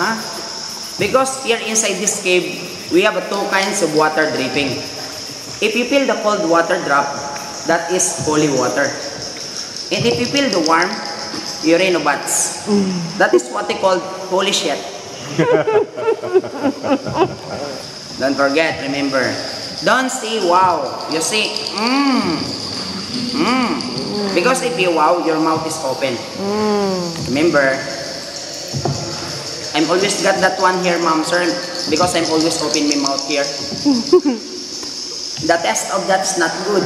Huh? Because here inside this cave, we have two kinds of water dripping. If you feel the cold water drop, that is holy water. And if you feel the warm, urine of bats. That is what they call holy shit. Don't forget, remember. Don't say wow. You say, mmm. Mmm. Because if you wow, your mouth is open. Remember, I'm always got that one here, ma'am, sir. Because I'm always open my mouth here. the test of that's not good.